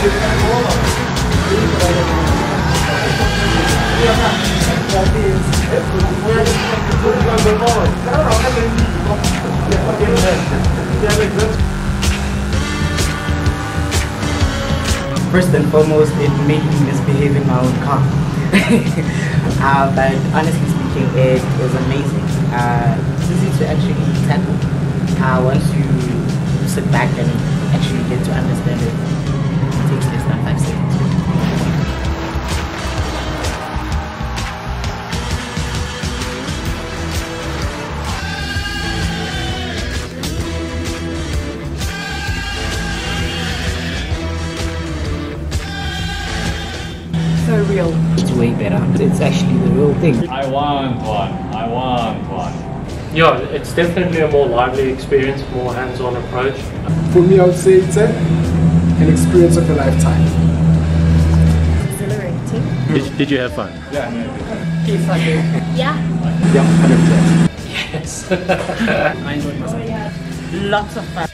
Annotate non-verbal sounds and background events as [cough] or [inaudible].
First and foremost, it made me misbehave in my own car. [laughs] uh, but honestly speaking, it was amazing. Uh, it's easy to actually tackle uh, once you sit back and actually real. It's way better. It's actually the real thing. I want one. I want one. Yeah, it's definitely a more lively experience, more hands-on approach. For me, I would say it's a, an experience of a lifetime. Exhilarating. Did, did you have fun? Yeah. Keith, I do. Yeah. Yeah, 100%. Yes. [laughs] I enjoyed myself. Oh, Lots of fun.